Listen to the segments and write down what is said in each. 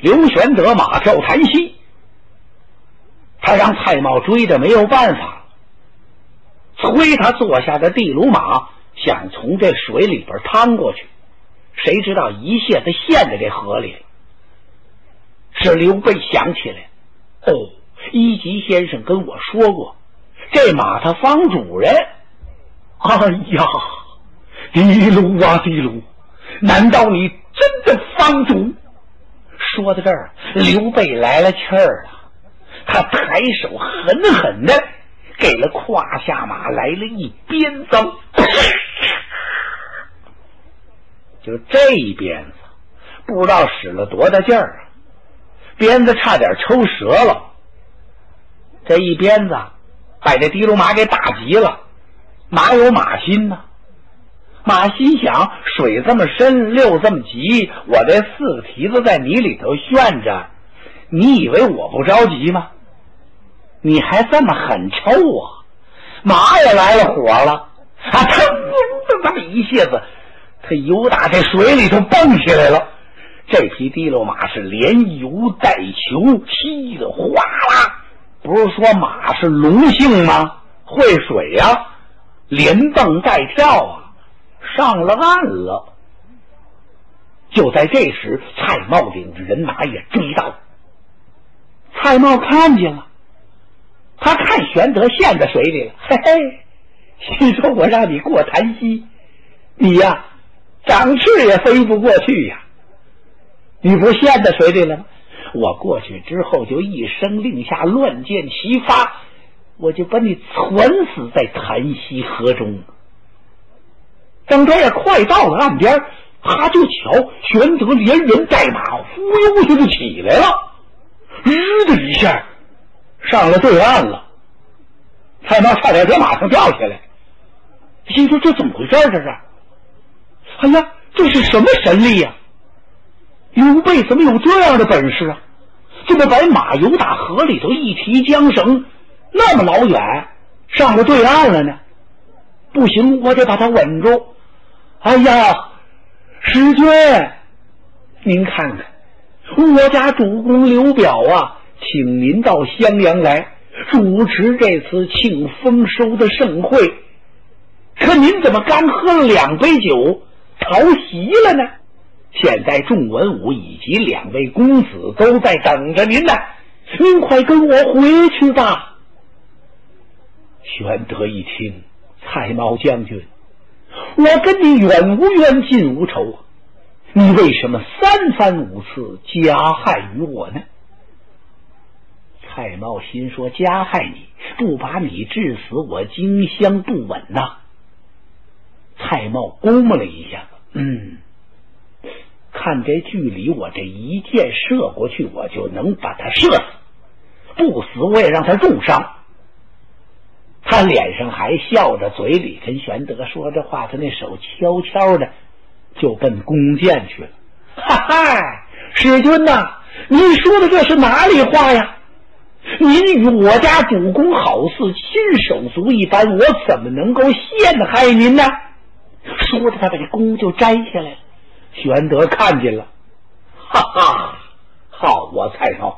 刘玄德马跳檀溪，他让蔡瑁追着没有办法，催他坐下的地卢马想从这水里边趟过去，谁知道一下子陷在这河里了。是刘备想起来，哦，一级先生跟我说过，这马他方主人。哎呀，地卢啊地卢，难道你真的方主？说到这儿，刘备来了气儿了，他抬手狠狠的给了胯下马来了一鞭子，就这一鞭子，不知道使了多大劲儿啊！鞭子差点抽折了。这一鞭子把这的卢马给打急了，马有马心呢？马心想：水这么深，溜这么急，我这四个蹄子在泥里头旋着，你以为我不着急吗？你还这么狠抽我？马也来了火了啊！他嗡的这么一下子，他由打这水里头蹦起来了。这匹的卢马是连游带球，稀里哗啦。不是说马是龙性吗？会水呀，连蹦带跳啊！上了岸了，就在这时，蔡瑁领着人马也追到。蔡瑁看见了，他看玄德陷在水里了，嘿嘿，心说：“我让你过檀溪，你呀，长翅也飞不过去呀！你不陷在水里了吗？我过去之后，就一声令下，乱箭齐发，我就把你攒死在檀溪河中。”等他也快到了岸边，他就瞧玄德连人带马忽悠悠就起来了，日的一下上了对岸了。蔡瑁差点从马上掉下来，心说这怎么回事？这是，哎呀，这是什么神力呀？刘备怎么有这样的本事啊？这么把马由打河里头一提缰绳，那么老远上了对岸了呢？不行，我得把他稳住。哎呀，师君，您看看，我家主公刘表啊，请您到襄阳来主持这次庆丰收的盛会。可您怎么刚喝了两杯酒逃席了呢？现在众文武以及两位公子都在等着您呢，您快跟我回去吧。玄德一听，蔡瑁将军。我跟你远无冤，近无仇啊！你为什么三番五次加害于我呢？蔡瑁心说：加害你不把你致死，我荆襄不稳呐！蔡瑁估摸了一下，嗯，看这距离，我这一箭射过去，我就能把他射死，不死我也让他重伤。他脸上还笑着，嘴里跟玄德说着话，他那手悄悄的就奔弓箭去了。哈哈，使君呐，您说的这是哪里话呀？您与我家主公好似亲手足一般，我怎么能够陷害您呢？说着，他把这弓就摘下来了。玄德看见了，哈哈，好啊，蔡瑁，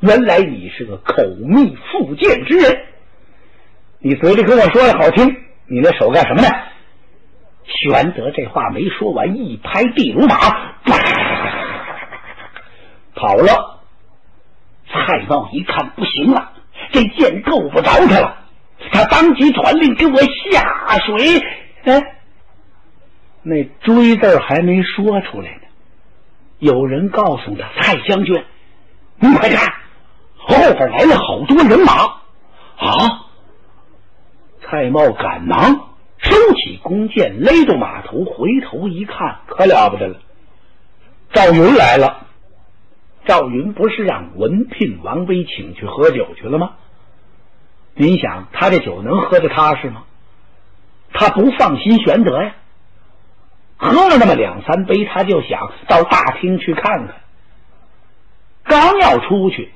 原来你是个口蜜腹剑之人。你嘴里跟我说的好听，你那手干什么呢？玄德这话没说完，一拍地龙马，跑了。蔡瑁一看不行了，这箭够不着他了，他当即传令给我下水。哎，那追字还没说出来呢，有人告诉他：“蔡将军，您快看，后边来了好多人马啊！”蔡瑁赶忙收起弓箭，勒住马头，回头一看，可了不得了，赵云来了。赵云不是让文聘、王威请去喝酒去了吗？您想，他这酒能喝得踏实吗？他不放心玄德呀。喝了那么两三杯，他就想到大厅去看看。刚要出去，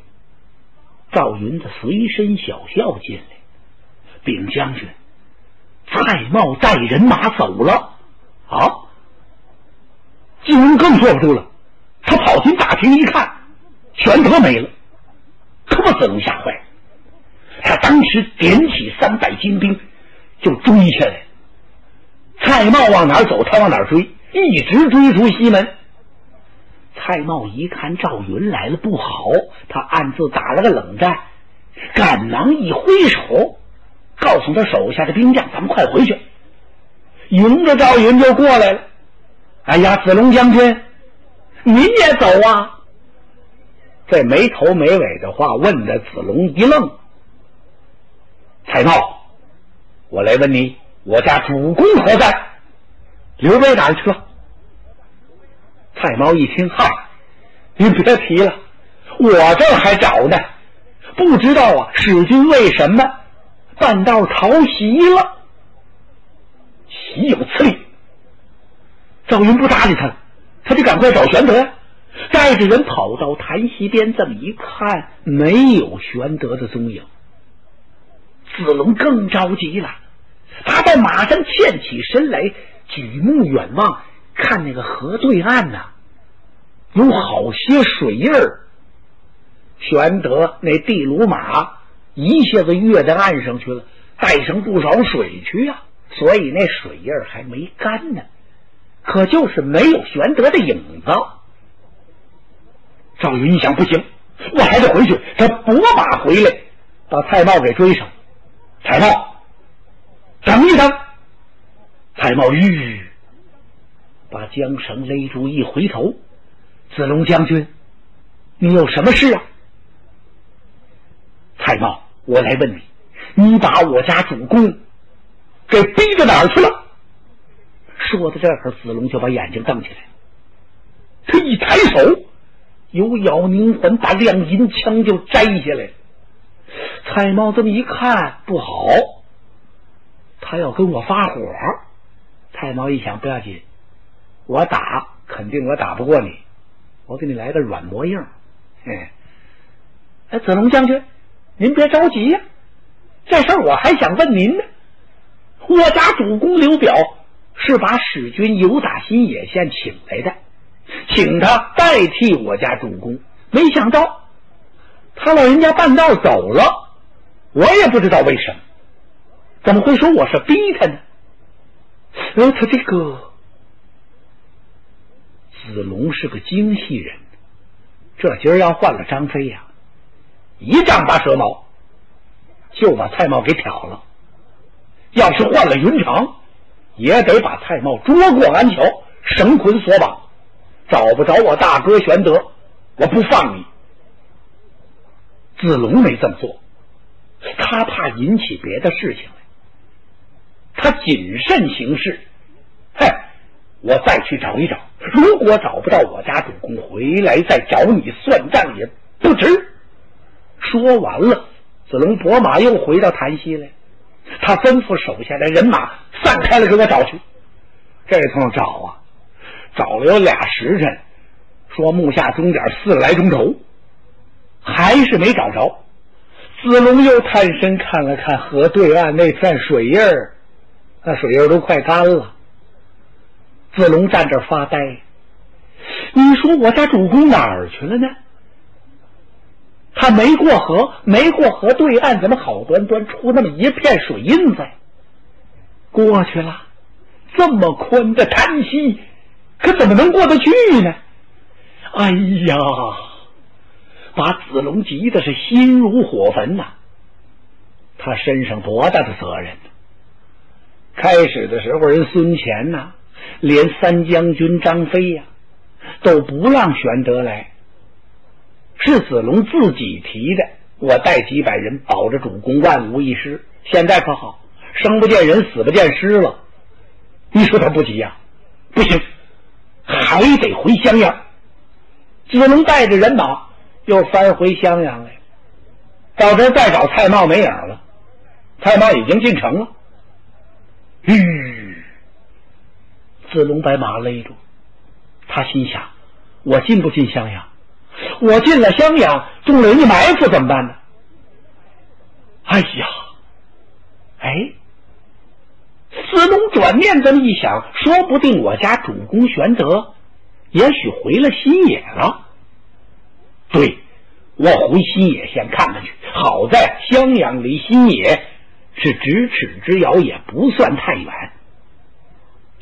赵云的随身小校进来。禀将军，蔡瑁带人马走了。啊！金庸更坐不住了，他跑进大厅一看，玄德没了，可把子龙吓坏了。他当时点起三百精兵就追下来。蔡瑁往哪走，他往哪追，一直追出西门。蔡瑁一看赵云来了不好，他暗自打了个冷战，赶忙一挥手，告诉他手下的兵将：“咱们快回去。”迎着赵云就过来了。哎呀，子龙将军，您也走啊？这没头没尾的话问的子龙一愣。蔡瑁，我来问你，我家主公何在？刘备哪去了？蔡瑁一听，哈，您别提了，我这儿还找呢。不知道啊，使君为什么半道逃袭了？岂有此理！赵云不搭理他，他就赶快找玄德，带着人跑到潭溪边，这么一看，没有玄德的踪影。子龙更着急了，他在马上欠起身来，举目远望，看那个河对岸呐，有好些水印儿。玄德那地卢马一下子跃到岸上去了，带上不少水去呀，所以那水印还没干呢。可就是没有玄德的影子。赵云一想，不行，我还得回去。他拨马回来，把蔡瑁给追上。蔡瑁，等一等！蔡瑁吁，把缰绳勒住，一回头，子龙将军，你有什么事啊？蔡瑁，我来问你，你把我家主公给逼到哪儿去了？说到这儿，子龙就把眼睛瞪起来，他一抬手，有咬凝魂，把亮银枪就摘下来。蔡瑁这么一看，不好，他要跟我发火。蔡瑁一想，不要紧，我打肯定我打不过你，我给你来个软磨硬。哎，哎，子龙将军，您别着急呀，这事儿我还想问您呢。我家主公刘表是把使君游打新野县请来的，请他代替我家主公，没想到他老人家半道走了。我也不知道为什么，怎么会说我是逼他呢？呃，他这个子龙是个精细人，这今儿要换了张飞呀，一丈八蛇矛就把蔡瑁给挑了；要是换了云长，也得把蔡瑁捉过安桥，绳捆索绑，找不着我大哥玄德，我不放你。子龙没这么做。他怕引起别的事情来，他谨慎行事。嘿，我再去找一找，如果找不到我家主公，回来再找你算账也不迟。说完了，子龙拨马又回到潭溪来，他吩咐手下的人马散开了，给我找去。这通找啊，找了有俩时辰，说木下终点四十来钟头，还是没找着。子龙又探身看了看河对岸那片水印儿，那水印都快干了。子龙站这发呆。你说我家主公哪儿去了呢？他没过河，没过河对岸，怎么好端端出那么一片水印子？过去了，这么宽的滩溪，可怎么能过得去呢？哎呀！把子龙急的是心如火焚呐！他身上多大的责任呢？开始的时候，人孙权呐，连三将军张飞呀，都不让玄德来，是子龙自己提的。我带几百人保着主公，万无一失。现在可好，生不见人，死不见尸了。你说他不急呀？不行，还得回襄阳。子龙带着人马。又翻回襄阳来，到这再找蔡瑁没影了。蔡瑁已经进城了。吁！子龙把马勒住，他心想：我进不进襄阳？我进了襄阳，中了人家埋伏怎么办呢？哎呀！哎，子龙转念这么一想，说不定我家主公玄德也许回了新野了。对，我回新野县看看去。好在襄阳离新野是咫尺之遥，也不算太远。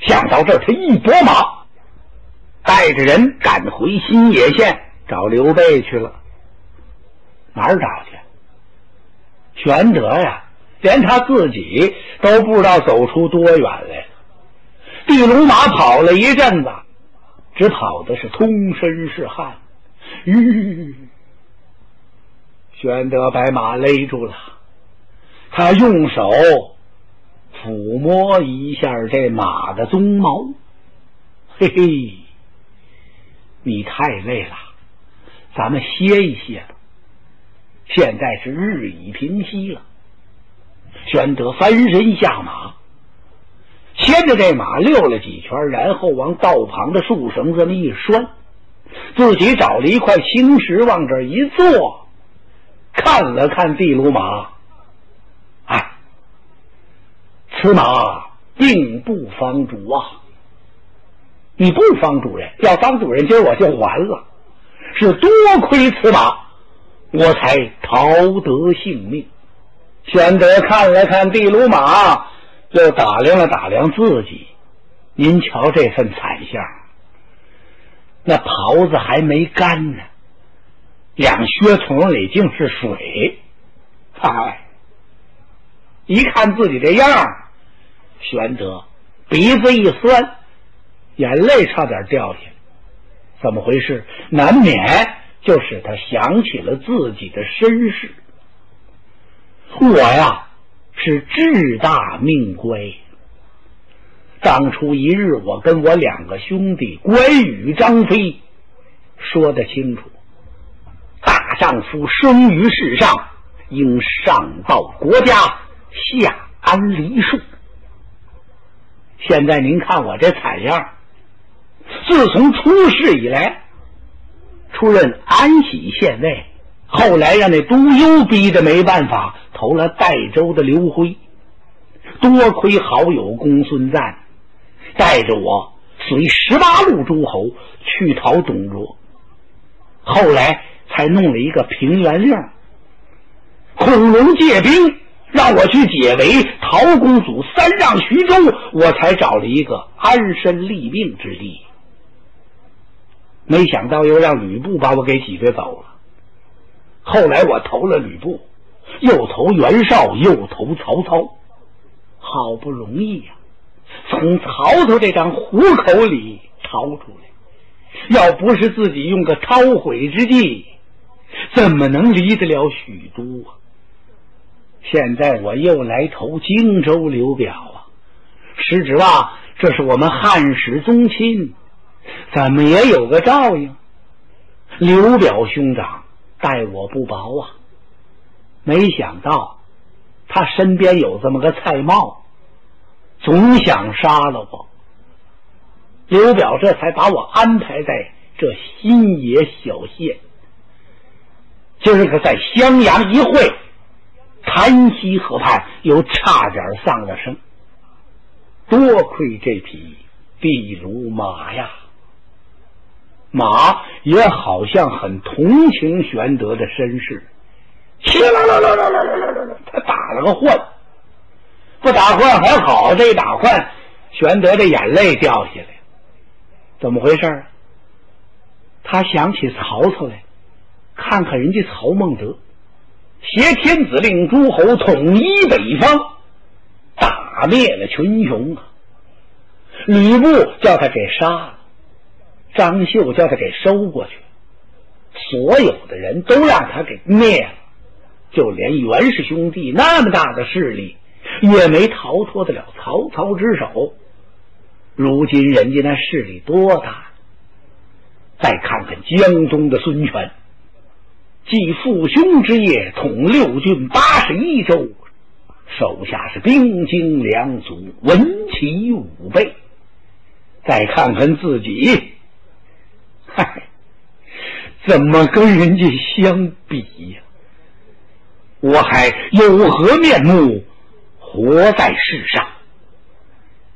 想到这儿，他一拨马，带着人赶回新野县找刘备去了。哪儿找去？玄德呀，连他自己都不知道走出多远来了。地龙马跑了一阵子，只跑的是通身是汗。吁！玄德把马勒住了，他用手抚摸一下这马的鬃毛。嘿嘿，你太累了，咱们歇一歇吧。现在是日已平息了。玄德翻身下马，牵着这马溜了几圈，然后往道旁的树绳这么一拴，自己找了一块青石往这一坐。看了看地卢马，哎，此马并不方主啊！你不方主人，要当主人，今儿我就完了。是多亏此马，我才逃得性命。玄德看了看地卢马，又打量了打量自己，您瞧这份惨相，那袍子还没干呢。两靴筒里竟是水，嗨！一看自己这样，玄德鼻子一酸，眼泪差点掉下来。怎么回事？难免就使他想起了自己的身世。我呀，是志大命乖。当初一日，我跟我两个兄弟关羽、张飞说的清楚。大丈夫生于世上，应上报国家，下安黎庶。现在您看我这惨样，自从出世以来，出任安喜县尉，后来让那朱幽逼得没办法，投了代州的刘辉。多亏好友公孙瓒带着我随十八路诸侯去讨董卓，后来。才弄了一个平原令，孔融借兵让我去解围，陶公祖三让徐州，我才找了一个安身立命之地。没想到又让吕布把我给挤兑走了。后来我投了吕布，又投袁绍，又投曹操，好不容易呀，从曹操这张虎口里逃出来。要不是自己用个韬晦之计。怎么能离得了许都啊？现在我又来投荆州刘表啊！实指望这是我们汉室宗亲，怎么也有个照应？刘表兄长待我不薄啊！没想到他身边有这么个蔡瑁，总想杀了我。刘表这才把我安排在这新野小县。今儿个在襄阳一会，潭溪河畔又差点丧了生。多亏这匹地卢马呀，马也好像很同情玄德的身世，啦啦啦啦啦啦啦啦，他打了个换，不打换还好，这一打换，玄德的眼泪掉下来，怎么回事？他想起曹操来。看看人家曹孟德，挟天子令诸侯统一北方，打灭了群雄啊！吕布叫他给杀了，张绣叫他给收过去，所有的人都让他给灭了，就连袁氏兄弟那么大的势力，也没逃脱得了曹操之手。如今人家那势力多大？再看看江东的孙权。继父兄之业，统六郡八十一州，手下是兵精粮足，文奇武备。再看看自己，嗨，怎么跟人家相比呀？我还有何面目活在世上？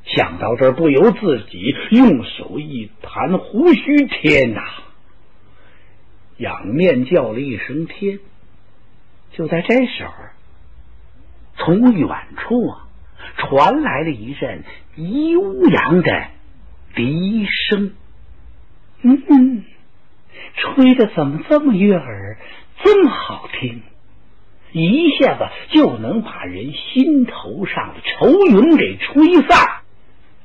想到这儿，不由自己用手一弹胡须，天哪！仰面叫了一声天。就在这时候，从远处啊传来了一阵悠扬的笛声。嗯，吹的怎么这么悦耳，这么好听？一下子就能把人心头上的愁云给吹散。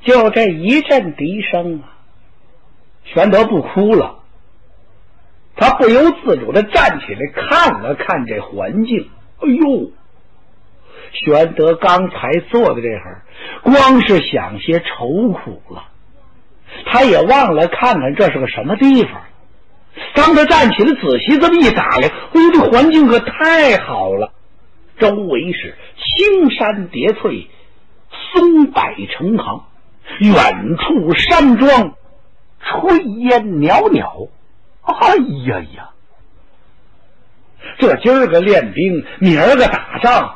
就这一阵笛声啊，玄德不哭了，他不由自主的站起来看了看这环境。哎呦，玄德刚才坐在这会儿，光是想些愁苦了，他也忘了看看这是个什么地方。当他站起来仔细这么一打量，哎呦，这环境可太好了，周围是青山叠翠，松柏成行。远处山庄，炊烟袅袅。哎呀呀！这今儿个练兵，明儿个打仗，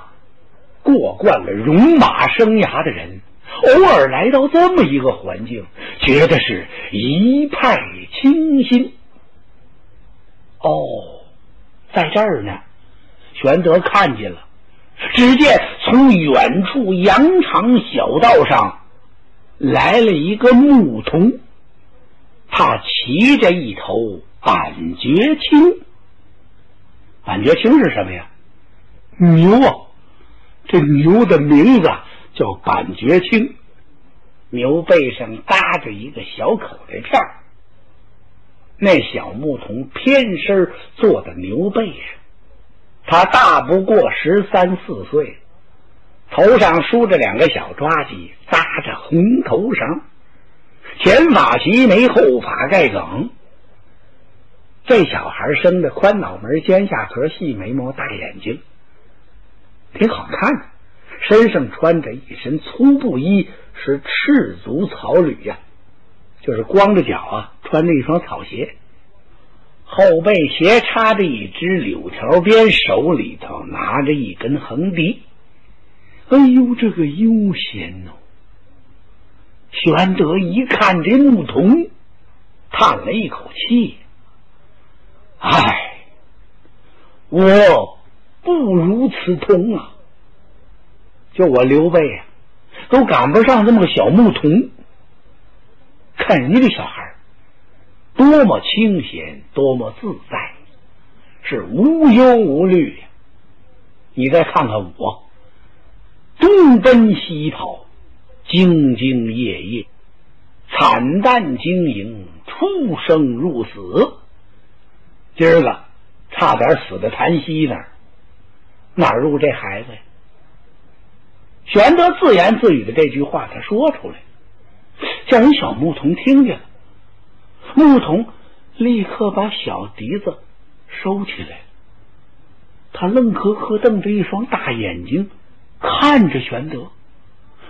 过惯了戎马生涯的人，偶尔来到这么一个环境，觉得是一派清新。哦，在这儿呢，玄德看见了，只见从远处羊肠小道上。来了一个牧童，他骑着一头板绝青。板绝青是什么呀？牛啊！这牛的名字叫板绝青。牛背上搭着一个小口袋片那小牧童偏身坐在牛背上，他大不过十三四岁。头上梳着两个小抓髻，扎着红头绳，前发齐眉，后发盖梗。这小孩生的宽脑门、尖下颌、细眉毛、大眼睛，挺好看的。身上穿着一身粗布衣，是赤足草履呀，就是光着脚啊，穿着一双草鞋，后背斜插着一只柳条鞭，手里头拿着一根横笛。哎呦，这个悠闲哦！玄德一看这牧童，叹了一口气：“唉，我不如此童啊！就我刘备啊，都赶不上这么个小牧童。看人家这小孩多么清闲，多么自在，是无忧无虑！你再看看我。”东奔西跑，兢兢业业，惨淡经营，出生入死。今儿个差点死在檀溪那儿，哪入这孩子呀？玄德自言自语的这句话，他说出来，叫人小牧童听见了。牧童立刻把小笛子收起来，他愣呵呵瞪着一双大眼睛。看着玄德，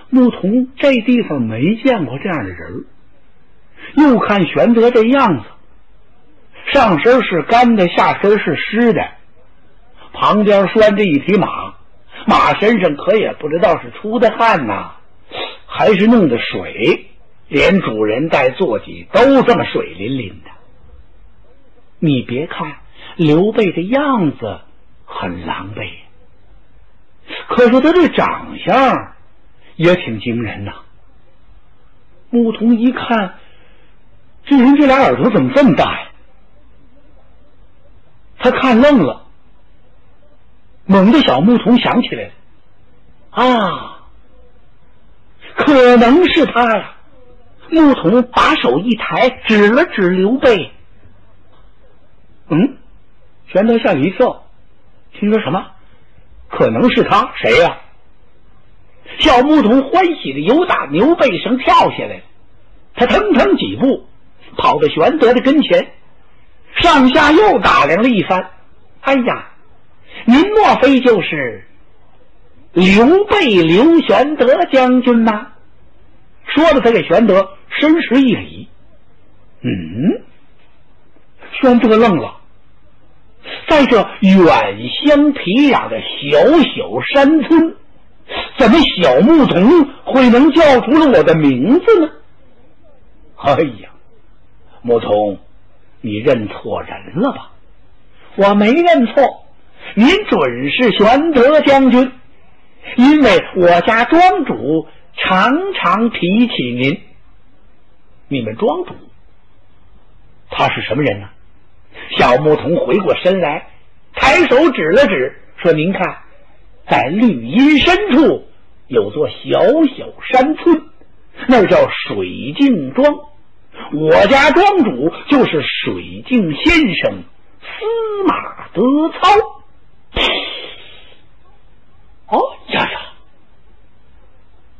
牧童这地方没见过这样的人又看玄德这样子，上身是干的，下身是湿的，旁边拴着一匹马，马身上可也不知道是出的汗呐，还是弄的水，连主人带坐骑都这么水淋淋的。你别看刘备的样子很狼狈。可是他这长相也挺惊人呐！牧童一看，这人这俩耳朵怎么这么大呀？他看愣了，猛地小牧童想起来了，啊，可能是他呀！牧童把手一抬，指了指刘备。嗯，玄德吓一跳，听说什么？可能是他谁呀？小牧童欢喜的由打牛背上跳下来，他腾腾几步跑到玄德的跟前，上下又打量了一番。哎呀，您莫非就是刘备刘玄德将军吗？说着，他给玄德深施一礼。嗯，玄德愣了。在这远乡僻壤的小小山村，怎么小牧童会能叫出了我的名字呢？哎呀，牧童，你认错人了吧？我没认错，您准是玄德将军，因为我家庄主常常提起您。你们庄主，他是什么人呢？小牧童回过身来，抬手指了指，说：“您看，在绿荫深处有座小小山村，那叫水镜庄。我家庄主就是水镜先生司马德操。”哦呀呀！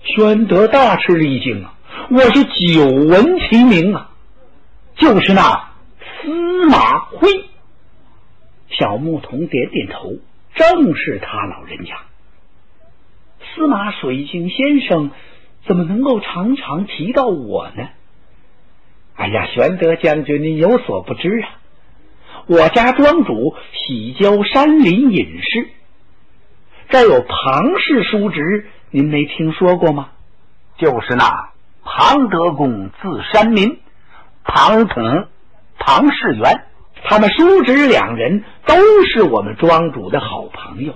玄德大吃了一惊啊！我是久闻其名啊，就是那司马徽。小牧童点点头，正是他老人家。司马水镜先生怎么能够常常提到我呢？哎呀，玄德将军，您有所不知啊，我家庄主喜交山林隐士，这有庞氏叔侄，您没听说过吗？就是那。庞德公字山民，庞统、庞士元，他们叔侄两人都是我们庄主的好朋友。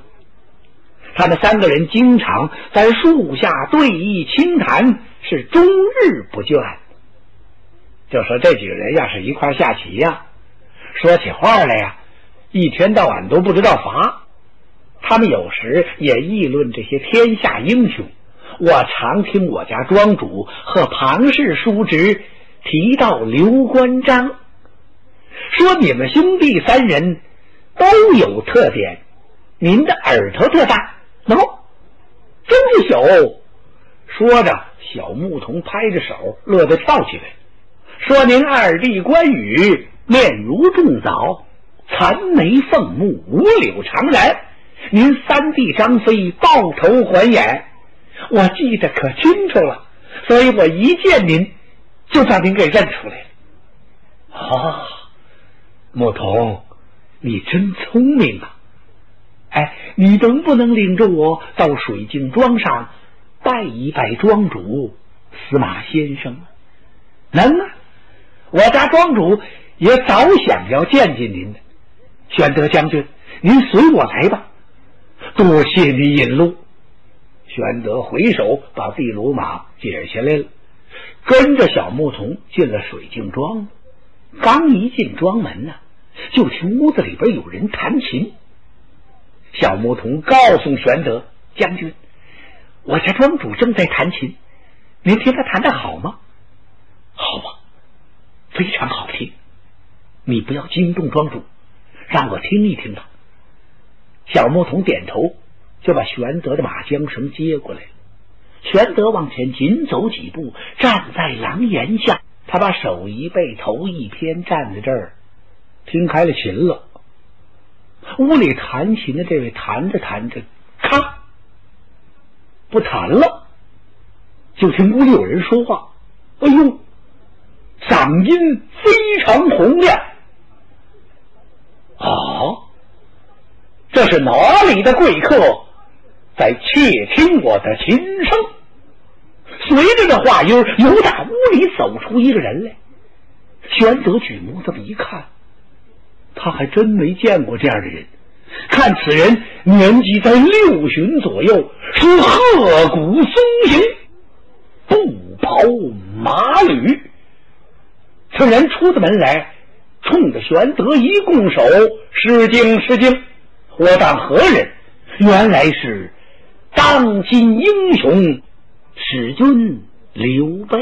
他们三个人经常在树下对弈清谈，是终日不倦。就说这几个人要是一块下棋呀，说起话来呀，一天到晚都不知道乏。他们有时也议论这些天下英雄。我常听我家庄主和庞氏叔侄提到刘关张，说你们兄弟三人都有特点。您的耳朵特大，喏，真是小。说着，小牧童拍着手，乐得跳起来，说：“您二弟关羽面如重枣，残眉凤目，五柳长髯；您三弟张飞抱头环眼。”我记得可清楚了，所以我一见您就把您给认出来了。啊，牧童，你真聪明啊！哎，你能不能领着我到水镜庄上拜一拜庄主司马先生？能啊！我家庄主也早想要见见您的。玄德将军，您随我来吧。多谢你引路。玄德回首把地卢马解下来了，跟着小牧童进了水镜庄。刚一进庄门呢，就听屋子里边有人弹琴。小牧童告诉玄德将军：“我家庄主正在弹琴，您听他弹的好吗？”“好啊，非常好听。你不要惊动庄主，让我听一听吧。”小牧童点头。就把玄德的马缰绳接过来了。玄德往前紧走几步，站在廊檐下，他把手一背，头一偏，站在这儿，听开了琴了。屋里弹琴的这位弹着弹着，咔，不弹了。就听屋里有人说话：“哎呦，嗓音非常洪亮。”啊，这是哪里的贵客？在窃听我的琴声，随着这话音，由打屋里走出一个人来。玄德举目这么一看，他还真没见过这样的人。看此人年纪在六旬左右，是鹤骨松形，布袍马履。此人出的门来，冲着玄德一拱手：“失敬失敬，我当何人？原来是。”当今英雄，使君刘备，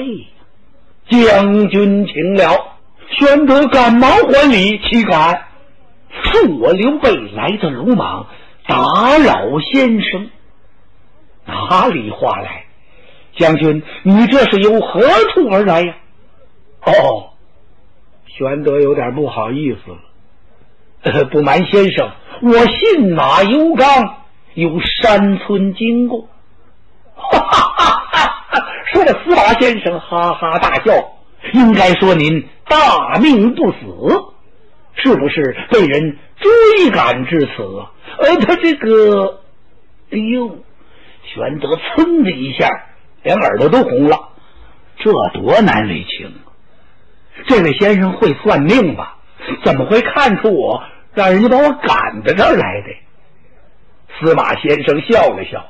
将军请了。玄德赶忙还礼，岂敢？恕我刘备来的鲁莽，打扰先生。哪里话来？将军，你这是由何处而来呀？哦，玄德有点不好意思了。不瞒先生，我信马由缰。由山村经过，哈哈哈哈哈说的司马先生哈哈大笑。应该说您大命不死，是不是被人追赶至此？呃，他这个，哎呦，玄德噌的一下，连耳朵都红了。这多难为情啊！这位先生会算命吧？怎么会看出我，让人家把我赶到这儿来的？司马先生笑了笑：“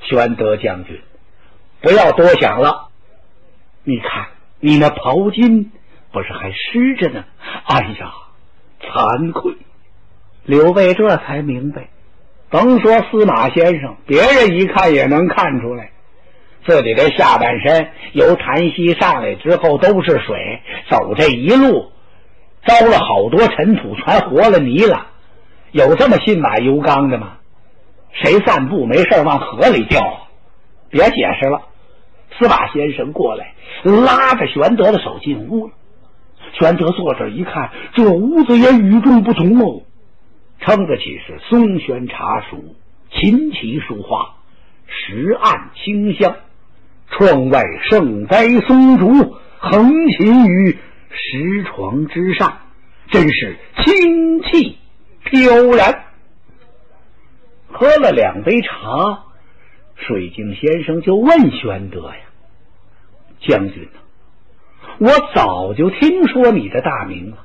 玄德将军，不要多想了。你看，你那袍巾不是还湿着呢？哎呀，惭愧！”刘备这才明白，甭说司马先生，别人一看也能看出来，自己的下半身由潭溪上来之后都是水，走这一路招了好多尘土，全活了泥了。有这么信马由缰的吗？谁散步没事往河里掉？别解释了。司马先生过来，拉着玄德的手进屋了。玄德坐这一看，这屋子也与众不同哦。撑得起是松轩茶书、琴棋书画、石案清香，窗外盛栽松竹，横行于石床之上，真是清气飘然。喝了两杯茶，水镜先生就问玄德呀：“将军呐，我早就听说你的大名了。”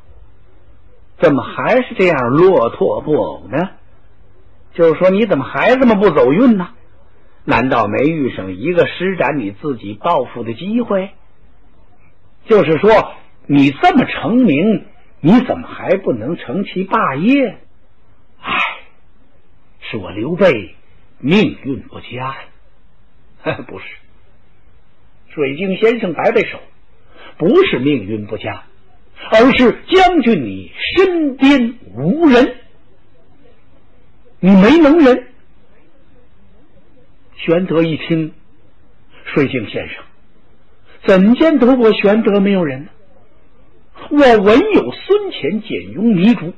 怎么还是这样落拓不偶呢？就是说，你怎么还这么不走运呢？难道没遇上一个施展你自己抱负的机会？就是说，你这么成名，你怎么还不能成其霸业？唉，是我刘备命运不佳呀！不是，水镜先生摆摆手，不是命运不佳。而是将军，你身边无人，你没能人。玄德一听，水镜先生，怎见得我玄德没有人呢？我闻有孙乾、简雍、糜竺，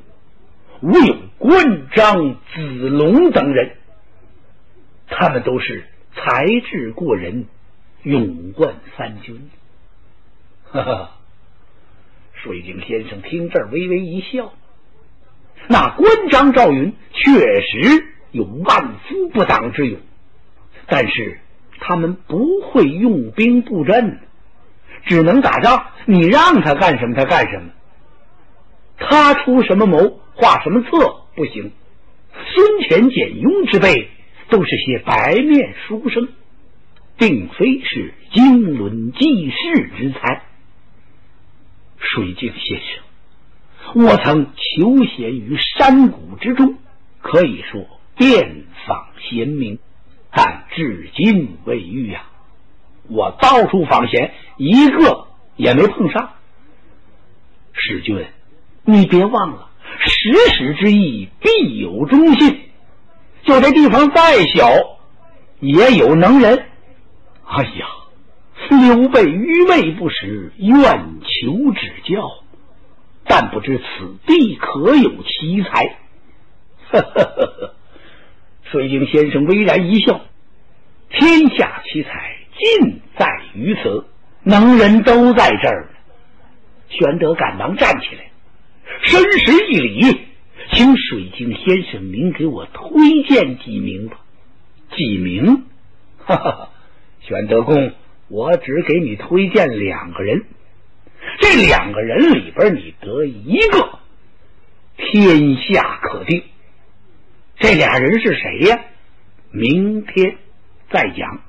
武有关张、子龙等人，他们都是才智过人，勇冠三军。哈哈。水镜先生听这儿，微微一笑。那关张赵云确实有万夫不挡之勇，但是他们不会用兵布阵，只能打仗。你让他干什么，他干什么。他出什么谋，画什么策，不行。孙权、简雍之辈都是些白面书生，并非是经纶济世之才。水镜先生，我曾求贤于山谷之中，可以说遍访贤明，但至今未遇呀。我到处访贤，一个也没碰上。史君，你别忘了，时时之意必有忠信。就这地方再小，也有能人。哎呀！刘备愚昧不识，愿求指教，但不知此地可有奇才。呵呵呵呵，水镜先生微然一笑：“天下奇才尽在于此，能人都在这儿。”玄德赶忙站起来，深施一礼，请水镜先生您给我推荐几名吧。几名？哈哈哈，玄德公。我只给你推荐两个人，这两个人里边你得一个，天下可定。这俩人是谁呀？明天再讲。